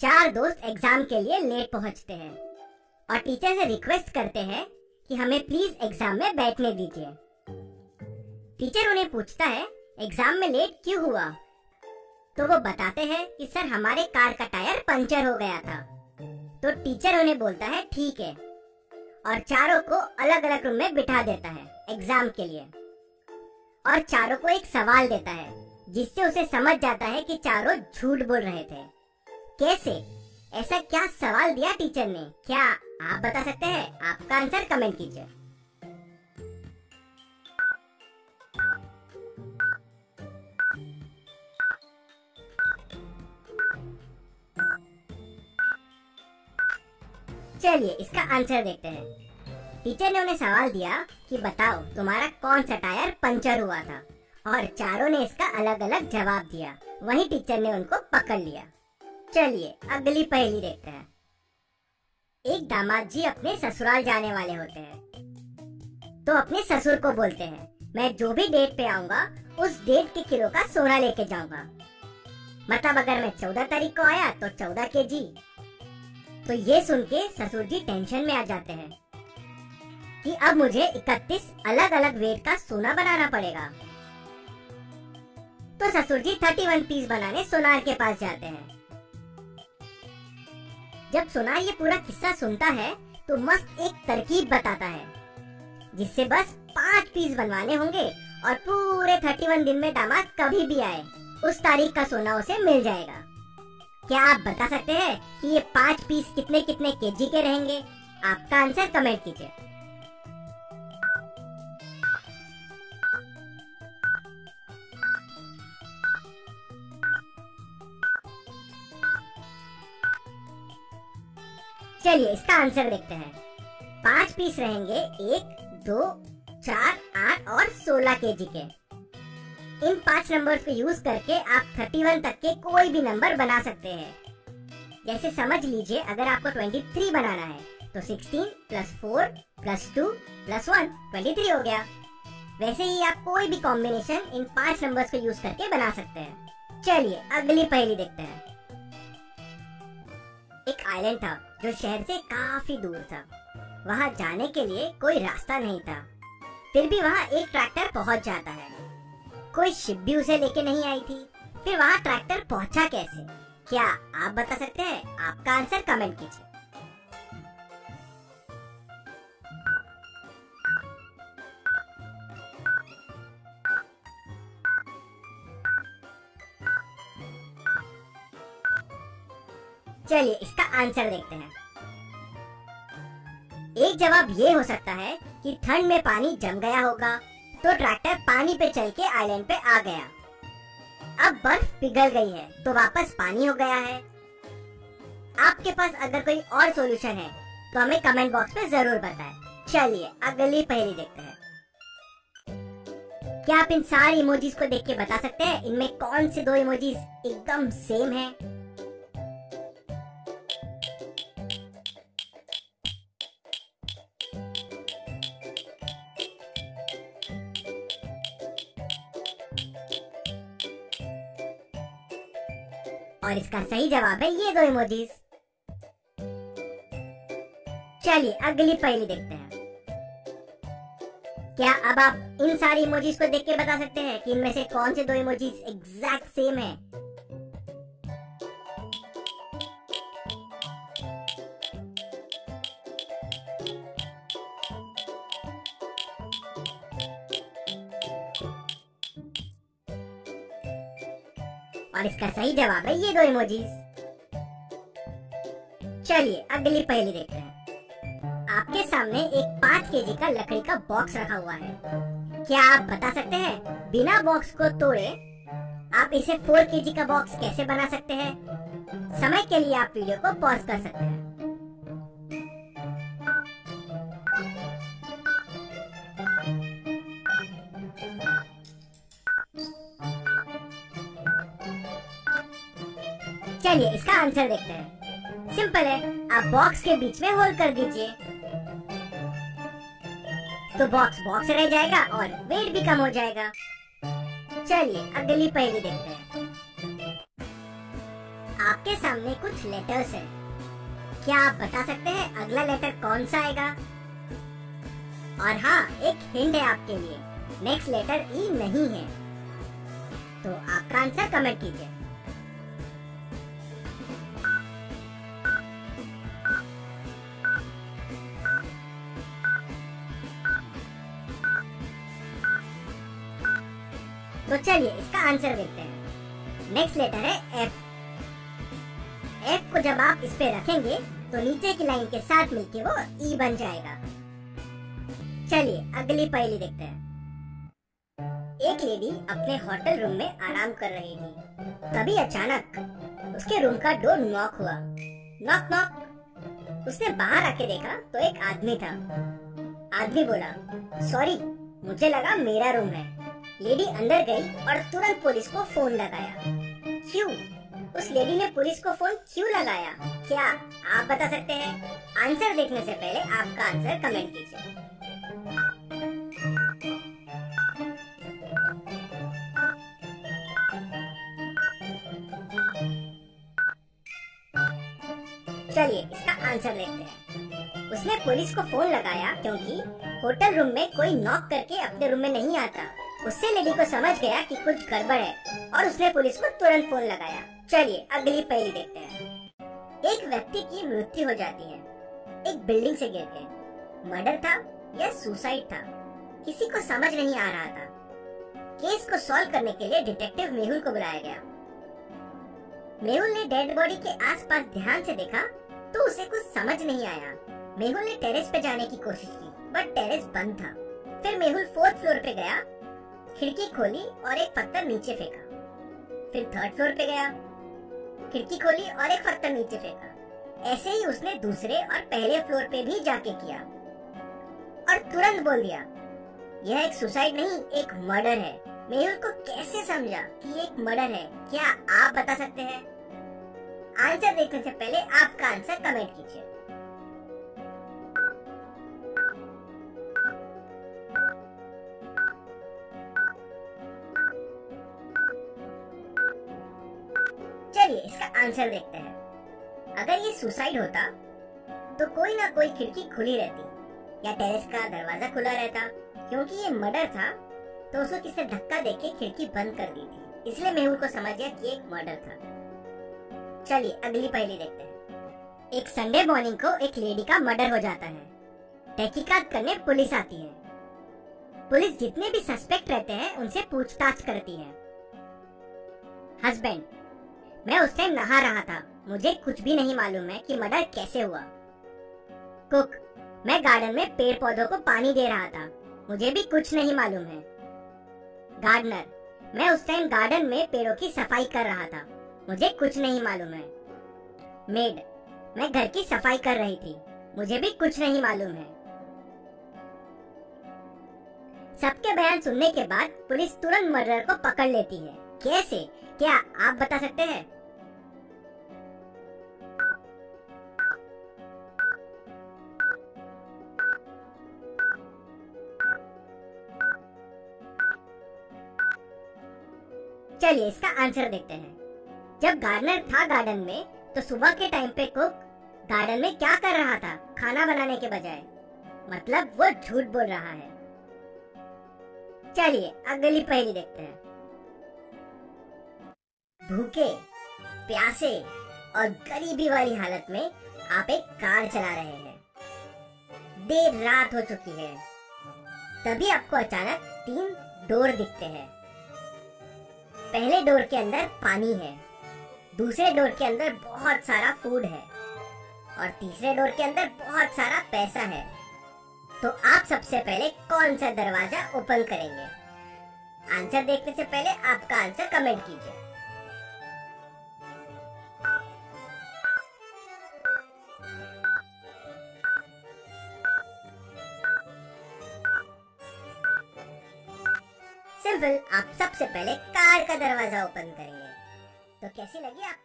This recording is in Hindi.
चार दोस्त एग्ज़ाम के लिए लेट पहुँचते हैं। और टीचर से रिक्वेस्ट करते हैं कि हमें प्लीज़ एग्ज़ाम में बैठने दीजिए। टीचर उन्हें पूछता है एग्ज़ाम में लेट क्यों हुआ? तो वो बताते हैं कि सर हमारे कार का टायर पंचर हो गया था। तो टीचर उन्हें बोलता है, ठीक है। और चारों को अलग अलग रूम में बिठा देता है एग्ज़ाम के लिए। और चारों को एक सवाल देता है, जिससे उसे समझ जाता है कि चारों झूठ बोल रहे थे। कैसे? ऐसा क्या सवाल दिया टीचर ने? क्या आप बता सकते हैं? आपका आंसर कमेंट कीजिए। चलिए, इसका आंसर देखते हैं। टीचर ने उन्हें सवाल दिया कि बताओ, तुम्हारा कौन सा टायर पंचर हुआ था? और चारों ने इसका अलग अलग जवाब दिया। वहीं टीचर ने उनको पकड़ लिया। चलिए, अगली पहेली देखते हैं। एक दामाद जी अपने ससुराल जाने वाले होते हैं। तो अपने ससुर को बोलते हैं, मैं जो भी डेट पे आऊँगा, उस डेट के किलो का सोना लेके जाऊँगा। मतलब अगर मैं चौदह तारीख को आया तो चौदह के जी तो ये सुन के ससुर जी टेंशन में आ जाते हैं कि अब मुझे 31 अलग अलग वेट का सोना बनाना पड़ेगा। तो ससुर जी 31 पीस बनाने सोनार के पास जाते हैं। जब सोनार ये पूरा किस्सा सुनता है तो मस्त एक तरकीब बताता है, जिससे बस पाँच पीस बनवाने होंगे और पूरे 31 दिन में दामाद कभी भी आए, उस तारीख का सोना उसे मिल जाएगा। क्या आप बता सकते हैं कि ये पाँच पीस कितने कितने केजी के रहेंगे? आपका आंसर कमेंट कीजिए। चलिए इसका आंसर देखते हैं। पाँच पीस रहेंगे, एक, दो, चार, आठ और सोलह के जी के। इन पाँच नंबर्स को यूज़ करके आप 31 तक के कोई भी नंबर बना सकते हैं। जैसे समझ लीजिए, अगर आपको 23 बनाना है तो 16 plus four plus two plus one twenty three हो गया। वैसे ही आप कोई भी कॉम्बिनेशन इन पाँच नंबर्स को यूज़ करके बना सकते हैं। चलिए, अगली पहेली देखते हैं। एक आइलैंड था। जो शहर से काफ़ी दूर था। वहाँ जाने के लिए कोई रास्ता नहीं था। फिर भी वहाँ एक ट्रैक्टर पहुँच जाता है। कोई शिप भी उसे लेके नहीं आई थी। फिर वहाँ ट्रैक्टर पहुँचा कैसे? क्या आप बता सकते हैं? आपका आंसर कमेंट कीजिए। चलिए, इसका आंसर देखते हैं। एक जवाब ये हो सकता है कि ठंड में पानी जम गया होगा तो ट्रैक्टर पानी पे चल के आइलैंड पे आ गया। अब बर्फ़ पिघल गई है तो वापस पानी हो गया है। आपके पास अगर कोई और सॉल्यूशन है तो हमें कमेंट बॉक्स में ज़रूर बताएँ। चलिए, अगली पहेली देखते हैं। क्या आप इन सारी इमोजीज को देख के बता सकते हैं? इनमें कौन से दो इमोजीज एकदम सेम है? और इसका सही जवाब है ये दो इमोजीज चलिए, अगली पहली देखते हैं। क्या अब आप इन सारी इमोजीज को देख के बता सकते हैं कि इनमें से कौन से दो इमोजीज एग्जैक्ट सेम है? और इसका सही जवाब है ये दो इमोजीज चलिए, अगली पहली देखते हैं। आपके सामने एक पाँच के जी का लकड़ी का बॉक्स रखा हुआ है। क्या आप बता सकते हैं? बिना बॉक्स को तोड़े, आप इसे फोर के जी का बॉक्स कैसे बना सकते हैं? समय के लिए आप वीडियो को पॉज कर सकते हैं। चलिए इसका आंसर देखते हैं। सिंपल है, आप बॉक्स के बीच में होल कर दीजिए। तो बॉक्स बॉक्स रह जाएगा और वेट भी कम हो जाएगा। चलिए, अगली पहली देखते हैं। आपके सामने कुछ लेटर्स हैं। क्या आप बता सकते हैं अगला लेटर कौन सा आएगा? और हाँ एक हिंट है आपके लिए। नेक्स्ट लेटर ई नहीं है। तो आपका आंसर कमेंट कीजिए। चलिए इसका आंसर देखते हैं। नेक्स्ट लेटर है एफ़ एफ़ को जब आप इस पे रखेंगे तो नीचे की लाइन के साथ मिलके वो ई बन जाएगा। चलिए, अगली पहली देखते हैं। एक लेडी अपने होटल रूम में आराम कर रही थी। तभी अचानक उसके रूम का डोर नॉक हुआ। नॉक नॉक उसने बाहर आके देखा तो एक आदमी था। आदमी बोला सॉरी मुझे लगा मेरा रूम है। लेडी अंदर गई और तुरंत पुलिस को फ़ोन लगाया। क्यों? उस लेडी ने पुलिस को फ़ोन क्यों लगाया? क्या आप बता सकते हैं? आंसर देखने से पहले आपका आंसर कमेंट कीजिए। चलिए, इसका आंसर देखते हैं। उसने पुलिस को फ़ोन लगाया क्योंकि होटल रूम में कोई नॉक करके अपने रूम में नहीं आता। उससे लेडी को समझ गया कि कुछ गड़बड़ है और उसने पुलिस को तुरंत फ़ोन लगाया। चलिए, अगली पहली देखते हैं। एक व्यक्ति की मृत्यु हो जाती है। एक बिल्डिंग से गिर के मर्डर था या सुसाइड था? किसी को समझ नहीं आ रहा था। केस को सॉल्व करने के लिए डिटेक्टिव मेहुल को बुलाया गया। मेहुल ने डेड बॉडी के आसपास ध्यान से देखा तो उसे कुछ समझ नहीं आया। मेहुल ने टेरेस पे जाने की कोशिश की, बट टेरेस बंद था। फिर मेहुल फोर्थ फ्लोर पे गया खिड़की खोली और एक पत्थर नीचे फेंका। फिर थर्ड फ्लोर पे गया। खिड़की खोली और एक पत्थर नीचे फेंका। ऐसे ही उसने दूसरे और पहले फ्लोर पे भी जाके किया। और तुरंत बोल दिया, यह एक सुसाइड नहीं, एक मर्डर है। मेहुल को कैसे समझा कि एक मर्डर है? क्या आप बता सकते हैं? आंसर देखने से पहले आपका आंसर कमेंट कीजिए। आंसर देखते हैं। अगर ये सुसाइड होता तो कोई ना कोई खिड़की खुली रहती, या टेरेस का दरवाज़ा खुला रहता। क्योंकि ये मर्डर था तो उसको किसी धक्का देके खिड़की बंद कर दी थी। इसलिए मेहुल को समझ गया कि एक मर्डर था। चलिए, अगली पहली देखते हैं। एक संडे मॉर्निंग को एक लेडी का मर्डर हो जाता है। तहकीकात करने पुलिस आती है। पुलिस जितने भी सस्पेक्ट रहते हैं, उनसे पूछताछ करती है। हस्बैंड मैं उस टाइम नहा रहा था। मुझे कुछ भी नहीं मालूम है कि मर्डर कैसे हुआ। कुक, मैं गार्डन में पेड़ पौधों को पानी दे रहा था। मुझे भी कुछ नहीं मालूम है। गार्डनर, मैं उस टाइम गार्डन में पेड़ों की सफ़ाई कर रहा था। मुझे कुछ नहीं मालूम है। मेड, मैं घर की सफ़ाई कर रही थी। मुझे भी कुछ नहीं मालूम है। सबके बयान सुनने के बाद पुलिस तुरंत मर्डर को पकड़ लेती है। कैसे? क्या आप बता सकते हैं? चलिए इसका आंसर देखते हैं। जब गार्डनर था गार्डन में तो सुबह के टाइम पे कुक गार्डन में क्या कर रहा था, खाना बनाने के बजाय? मतलब वो झूठ बोल रहा है। चलिए अगली पहली देखते हैं। भूखे, प्यासे और गरीबी वाली हालत में आप एक कार चला रहे हैं। देर रात हो चुकी है। तभी आपको अचानक तीन डोर दिखते हैं। पहले डोर के अंदर पानी है, दूसरे डोर के अंदर बहुत सारा फ़ूड है, और तीसरे डोर के अंदर बहुत सारा पैसा है। तो आप सबसे पहले कौन सा दरवाज़ा ओपन करेंगे? आंसर देखने से पहले आपका आंसर कमेंट कीजिए। सिंपल आप सबसे पहले कार का दरवाज़ा ओपन करेंगे। तो कैसी लगी आप